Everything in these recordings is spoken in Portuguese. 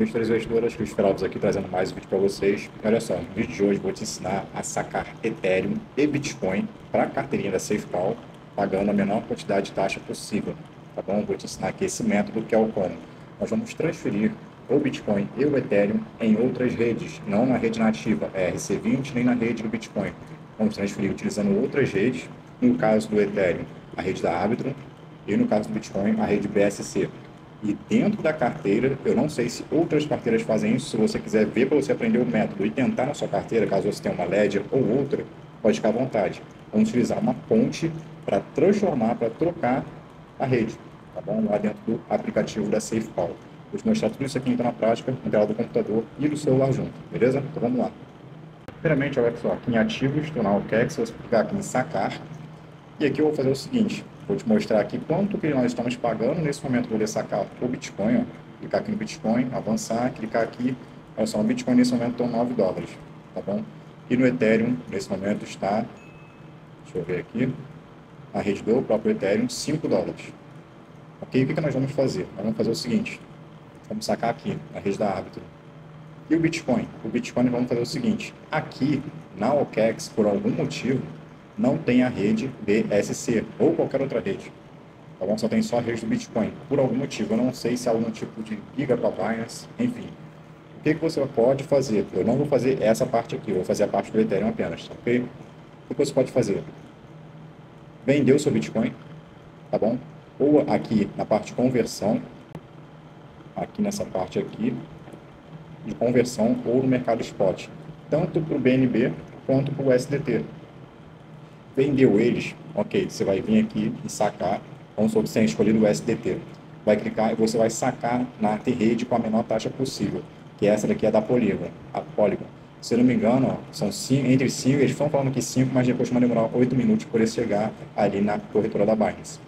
Investidores e investidoras, que Feralves aqui trazendo mais um vídeo para vocês. Olha só, no vídeo de hoje vou te ensinar a sacar Ethereum e Bitcoin para a carteirinha da SafeCall, pagando a menor quantidade de taxa possível. Tá bom? Vou te ensinar aqui esse método que é o como. Nós vamos transferir o Bitcoin e o Ethereum em outras redes, não na rede nativa ERC20 nem na rede do Bitcoin. Vamos transferir utilizando outras redes, no caso do Ethereum, a rede da Arbitrum, e no caso do Bitcoin, a rede BSC. E dentro da carteira, eu não sei se outras carteiras fazem isso, se você quiser ver para você aprender o método e tentar na sua carteira, caso você tenha uma Ledger ou outra, pode ficar à vontade. Vamos utilizar uma ponte para transformar, para trocar a rede, tá bom? Lá dentro do aplicativo da SafeCall. Vou te mostrar tudo isso aqui então na prática, na tela do computador e do celular junto, beleza? Então vamos lá. Primeiramente, olha só, aqui em ativos, do Nowcax, você clicar aqui em sacar. E aqui eu vou fazer o seguinte, Vou te mostrar aqui quanto que nós estamos pagando. Nesse momento vou sacar o Bitcoin, ó. clicar aqui no Bitcoin, avançar, clicar aqui. Olha só, o Bitcoin nesse momento estão 9 dólares, tá bom? E no Ethereum, nesse momento está, deixa eu ver aqui, a rede do próprio Ethereum, 5 dólares. Ok? O que, que nós vamos fazer? Nós vamos fazer o seguinte, vamos sacar aqui, na rede da Arbitrum. E o Bitcoin? O Bitcoin vamos fazer o seguinte, aqui na OKEx, por algum motivo, não tem a rede BSC ou qualquer outra rede. Tá bom? Só tem só a rede do Bitcoin. Por algum motivo, eu não sei se é algum tipo de giga para Binance, enfim. O que, que você pode fazer? Eu não vou fazer essa parte aqui, eu vou fazer a parte do Ethereum apenas, ok? O que você pode fazer? Vender o seu Bitcoin, tá bom? Ou aqui na parte de conversão, aqui nessa parte aqui, de conversão ou no mercado spot, tanto para o BNB quanto para o SDT vendeu eles, ok, você vai vir aqui e sacar, vamos supor que você escolhido o SDT. Vai clicar e você vai sacar na rede com a menor taxa possível, que essa daqui é da Polygon. A Polygon. Se eu não me engano, ó, são cinco, entre 5, eles estão falando que 5, mas depois vai demorar 8 minutos para ele chegar ali na corretora da Binance.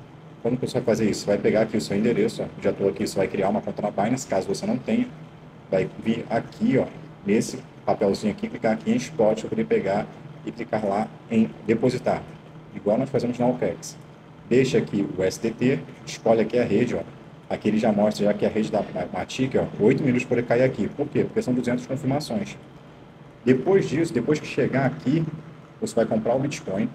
Como que você vai fazer isso? Vai pegar aqui o seu endereço, ó, já estou aqui, você vai criar uma conta na Binance, caso você não tenha, vai vir aqui, ó, nesse papelzinho aqui, clicar aqui em Spot para poder pegar e clicar lá em depositar, igual nós fazemos na OPEX. Deixa aqui o SDT, escolhe aqui a rede, ó. aqui ele já mostra já que a rede da Matic, ó, 8 minutos para cair aqui. Por quê? Porque são 200 confirmações. Depois disso, depois que chegar aqui, você vai comprar o Bitcoin,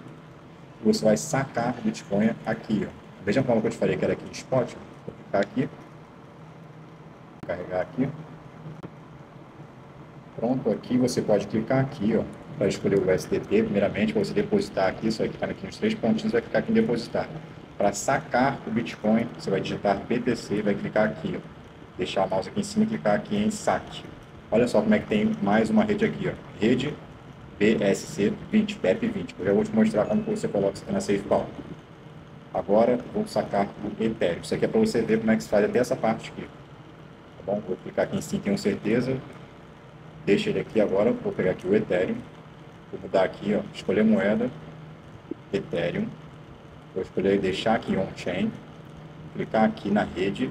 você vai sacar o Bitcoin aqui. Ó. Veja que eu te falei que era aqui no spot. Vou clicar aqui, carregar aqui. Pronto, aqui você pode clicar aqui, ó, para escolher o SDT, primeiramente, para você depositar aqui, você vai clicar aqui nos três pontinhos, vai clicar aqui em depositar. Para sacar o Bitcoin, você vai digitar BTC e vai clicar aqui, ó. deixar o mouse aqui em cima e clicar aqui em saque. Olha só como é que tem mais uma rede aqui, ó. rede BSC20, BEP20. Eu já vou te mostrar como você coloca isso aqui na SafeCall. Agora, vou sacar o Ethereum. Isso aqui é para você ver como é que se faz até essa parte aqui. Tá bom? Vou clicar aqui em sim, tenho certeza. Deixa ele aqui agora, vou pegar aqui o Ethereum. Vou mudar aqui, ó, escolher moeda, Ethereum. Vou escolher deixar aqui on-chain. Clicar aqui na rede.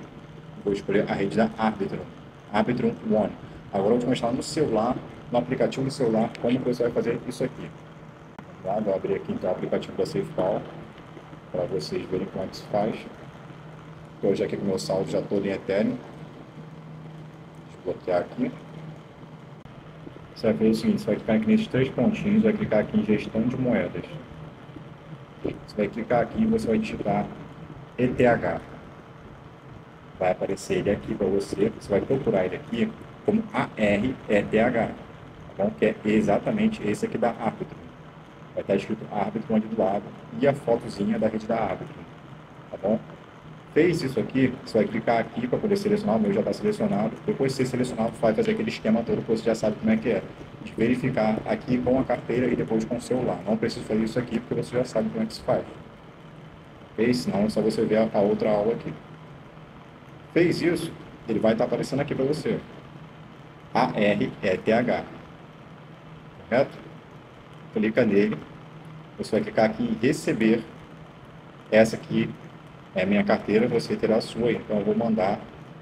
Vou escolher a rede da Arbitrum. Arbitrum One. Agora eu vou te mostrar no celular, no aplicativo do celular, como você vai fazer isso aqui. Tá? Vou abrir aqui então o aplicativo da SafeCall para vocês verem como é que se faz. Estou já aqui com o meu saldo já todo em Ethereum. Desbloquear aqui. Você vai fazer o seguinte, você vai clicar aqui nesses três pontinhos, vai clicar aqui em gestão de moedas. Você vai clicar aqui e você vai digitar ETH. Vai aparecer ele aqui para você, você vai procurar ele aqui como ARETH, tá bom? Que é exatamente esse aqui da Arbitrum. Vai estar escrito Arbitrum ali do lado e a fotozinha da rede da Arbitrum, tá bom? Fez isso aqui, você vai clicar aqui para poder selecionar, o meu já está selecionado. Depois de ser selecionado, vai fazer aquele esquema todo que você já sabe como é que é. De verificar aqui com a carteira e depois com o celular. Não preciso fazer isso aqui porque você já sabe como é que se faz. Fez? Senão é só você ver a, a outra aula aqui. Fez isso, ele vai estar tá aparecendo aqui para você. A-R-E-T-H. Correto? Clica nele. Você vai clicar aqui em receber essa aqui é minha carteira, você terá a sua. Então eu vou mandar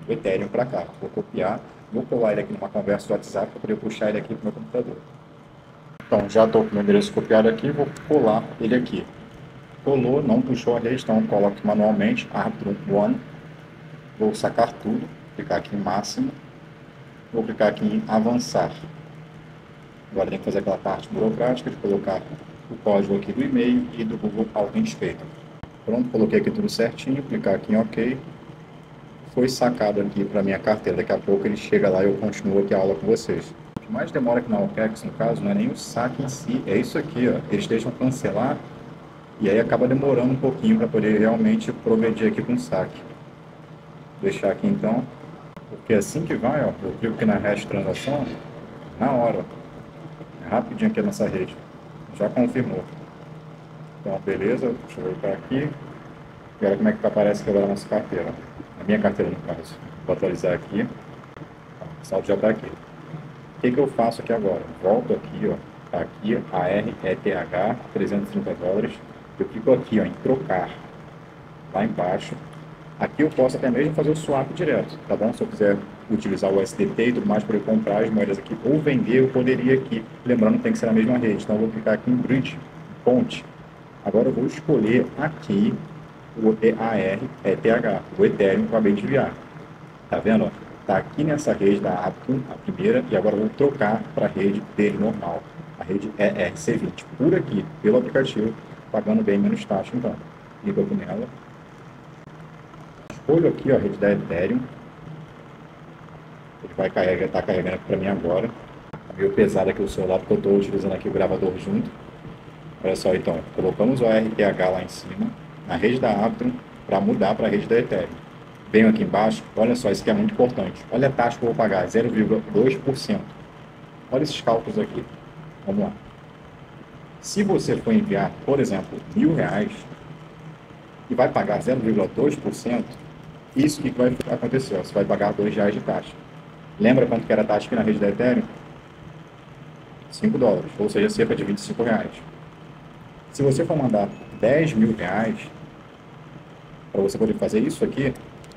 o Ethereum para cá. Vou copiar, vou colar ele aqui numa conversa do WhatsApp para poder puxar ele aqui para o meu computador. Então já estou com o meu endereço copiado aqui, vou colar ele aqui. Colou, não puxou a rede, então coloco manualmente, Arbitrum One. Vou sacar tudo, clicar aqui em máximo. Vou clicar aqui em avançar. Agora tem que fazer aquela parte burocrática de colocar o código aqui do e-mail e do Google Authenticator. Pronto, coloquei aqui tudo certinho, clicar aqui em OK. Foi sacado aqui para minha carteira. Daqui a pouco ele chega lá e eu continuo aqui a aula com vocês. O que mais demora aqui na OKEX, no caso, não é nem o saque em si, é isso aqui, ó. Eles deixam cancelar e aí acaba demorando um pouquinho para poder realmente progredir aqui com o saque. Vou deixar aqui então, porque assim que vai, ó, eu clico aqui na hash transação, na hora, é rapidinho aqui a nossa rede, já confirmou. Então, beleza, deixa eu voltar aqui. E olha como é que aparece aqui agora a nossa carteira. A minha carteira, no caso. Vou atualizar aqui. O saldo já está aqui. O que, que eu faço aqui agora? Volto aqui, ó. Tá aqui, ARETH, 330 dólares. Eu clico aqui, ó, em trocar. Lá embaixo. Aqui eu posso até mesmo fazer o swap direto, tá bom? Se eu quiser utilizar o SDT e tudo mais para comprar as moedas aqui ou vender, eu poderia aqui. Lembrando, tem que ser na mesma rede. Então eu vou clicar aqui em Bridge, ponte. Agora eu vou escolher aqui o EAR-ETH, o Ethereum que eu acabei de enviar. Tá vendo? Tá aqui nessa rede da Aptum, a primeira, e agora vou trocar para a rede dele normal, a rede ERC20, por aqui, pelo aplicativo, pagando bem menos taxa então. Ligo aqui nela. Escolho aqui ó, a rede da Ethereum. Ele vai carregar, tá carregando para mim agora. Tá meio pesado aqui o celular, porque eu estou utilizando aqui o gravador junto. Olha só, então, colocamos o RTH lá em cima, na rede da Aptron, para mudar para a rede da Ethereum. Venho aqui embaixo, olha só, isso aqui é muito importante. Olha a taxa que eu vou pagar, 0,2%. Olha esses cálculos aqui. Vamos lá. Se você for enviar, por exemplo, mil reais e vai pagar 0,2%, isso que vai acontecer? Você vai pagar dois reais de taxa. Lembra quanto que era a taxa aqui na rede da Ethereum? 5 dólares, ou seja, cerca de 25 reais. Se você for mandar 10 mil reais para você poder fazer isso aqui,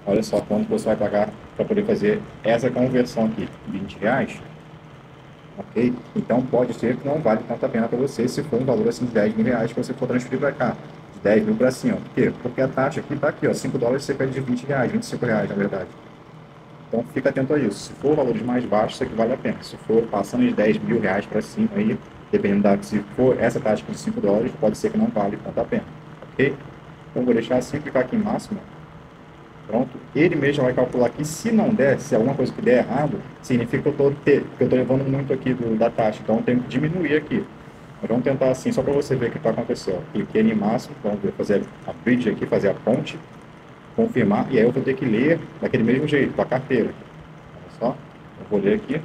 olha só quanto você vai pagar para poder fazer essa conversão aqui, 20 reais. Ok? Então pode ser que não vale tanta pena para você se for um valor assim de 10 mil reais que você for transferir para cá. De 10 mil para cima. Por quê? Porque a taxa aqui está aqui, ó, 5 dólares cerca de 20 reais, 25 reais na verdade. Então fica atento a isso. Se for valores mais baixos, isso aqui vale a pena. Se for passando de 10 mil reais para cima aí, dependendo da se for essa taxa de 5 dólares, pode ser que não vale tanto a pena, ok? Então vou deixar assim, clicar aqui em máximo, pronto, ele mesmo vai calcular aqui, se não der, se alguma coisa que der errado, significa que eu estou levando muito aqui do, da taxa, então eu tenho que diminuir aqui. Mas vamos tentar assim, só para você ver o que está acontecendo. Cliquei em máximo, vamos ver, fazer a bridge aqui, fazer a ponte, confirmar, e aí eu vou ter que ler daquele mesmo jeito, com a carteira. Olha só, eu vou ler aqui,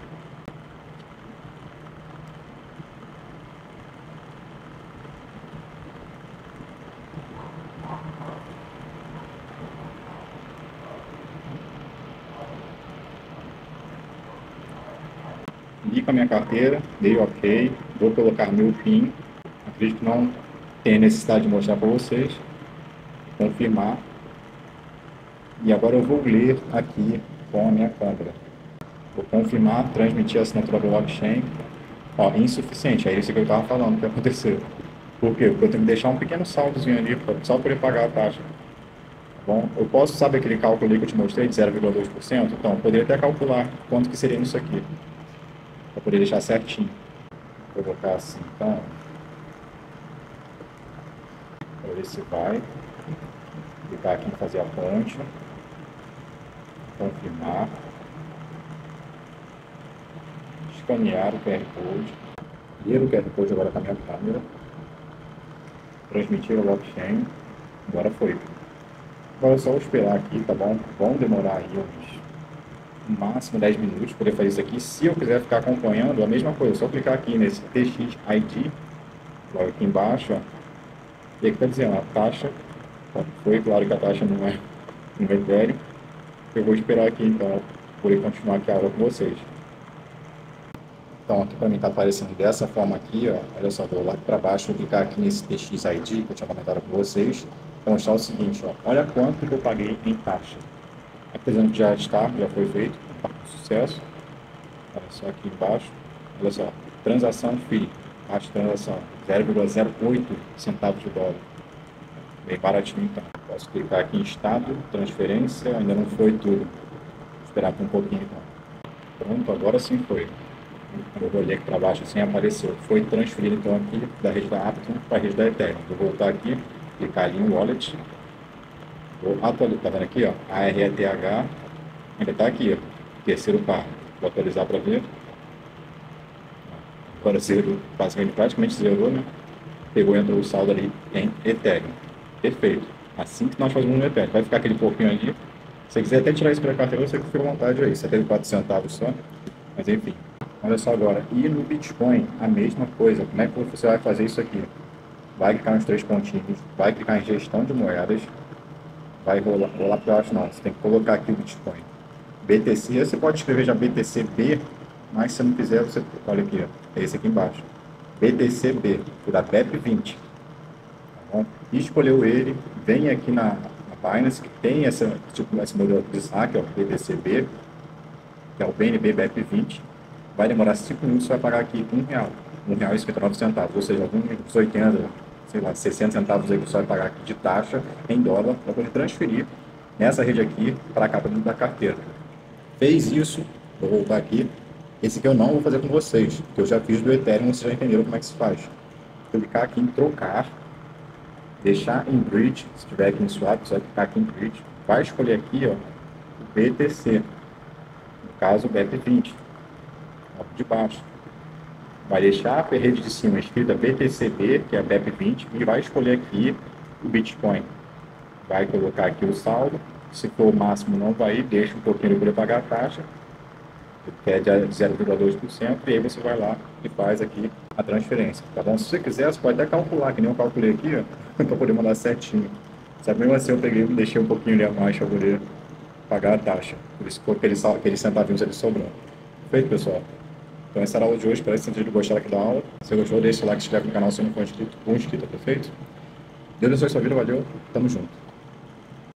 a minha carteira, dei ok, vou colocar meu PIN, acredito que não tem necessidade de mostrar para vocês, confirmar, e agora eu vou ler aqui com a minha câmera. Vou confirmar, transmitir a assinatura do blockchain, ó, insuficiente, é isso que eu estava falando que aconteceu. Por quê? Porque eu tenho que deixar um pequeno saldozinho ali, só para poder pagar a taxa. Bom, eu posso saber aquele cálculo ali que eu te mostrei de 0,2%? Então, eu poderia até calcular quanto que seria isso aqui para poder deixar certinho. Vou colocar assim, então. Para ver se vai. Clicar aqui em fazer a ponte. Confirmar. Escanear o QR Code. Ler o QR Code agora com a minha câmera. Transmitir o blockchain. Agora foi. Agora é só esperar aqui, tá bom? Vão demorar aí uns máximo 10 minutos poder fazer isso aqui. Se eu quiser ficar acompanhando, a mesma coisa, só clicar aqui nesse TX ID, logo aqui embaixo, ó, e aqui está dizendo? A taxa, foi claro que a taxa não é no é Ethereum, eu vou esperar aqui então, poder continuar aqui a aula com vocês. Então aqui para mim está aparecendo dessa forma aqui, ó, olha só, vou lá para baixo, vou clicar aqui nesse TX ID que eu tinha comentado com vocês, vou mostrar o seguinte, ó, olha quanto que eu paguei em taxa apesar que já está, já foi feito, sucesso. Olha só aqui embaixo, olha só, transação FII, taxa de transação, 0,08 centavos de dólar. Bem baratinho então. Posso clicar aqui em estado, transferência, ainda não foi tudo. Vou esperar aqui um pouquinho então. Pronto, agora sim foi. Eu olhei aqui para baixo assim apareceu. Foi transferido então aqui da rede da Apton para a rede da Ethereum. Vou voltar aqui, clicar ali em Wallet. Vou atualizar, tá vendo aqui, ó? ARETH ainda está aqui, ó. Terceiro par. Vou atualizar para ver. Agora zero, basicamente praticamente zerou, né? Pegou entrou o saldo ali em Ethereum. Perfeito. Assim que nós fazemos no Ethereum. Vai ficar aquele pouquinho ali. Se você quiser até tirar isso para carteira, você fica à vontade aí. 74 centavos só. Mas enfim. Olha só agora. E no Bitcoin, a mesma coisa. Como é que você vai fazer isso aqui? Vai clicar nos três pontinhos. Vai clicar em gestão de moedas. Vai rolar, rolar para baixo não. Você tem que colocar aqui o Bitcoin. BTC, você pode escrever já BTCB, mas se não quiser, você olha aqui, ó, é esse aqui embaixo. BTCB, da BEP20. Tá Escolheu ele, vem aqui na, na Binance, que tem essa, tipo, esse modelo de saque, ó, BTCB, que é o BNB BEP20. Vai demorar 5 minutos, você vai pagar aqui um real. Um real e 59 centavos, ou seja, alguns 80, sei lá, 60 centavos aí que você vai pagar de taxa em dólar para poder transferir nessa rede aqui para cá dentro da carteira. Fez isso, vou voltar aqui. Esse aqui eu não vou fazer com vocês, que eu já fiz do Ethereum, vocês já entenderam como é que se faz. Clicar aqui em trocar, deixar em bridge, se tiver aqui em swap, vai clicar aqui em bridge, vai escolher aqui ó, o BTC, no caso o BEP20, de baixo. Vai deixar a rede de cima escrita BTCB, que é a BEP20, e vai escolher aqui o Bitcoin. Vai colocar aqui o saldo, se for o máximo não vai, deixa um pouquinho para pagar a taxa, que é de 0,2%, e aí você vai lá e faz aqui a transferência, tá bom? Se você quiser, você pode até calcular, que nem eu calculei aqui, ó, para poder mandar certinho. Sabe, mesmo assim eu peguei deixei um pouquinho ali a mais para poder pagar a taxa, por isso ficou aqueles, aqueles centavinhos ali sobrando. Perfeito, pessoal? Então essa era a aula de hoje, espero que vocês tenham gostado aqui da aula. Se gostou, deixa o like, se inscreve no canal se não for inscrito, inscrito, perfeito? Deus abençoe sua vida, valeu, tamo junto.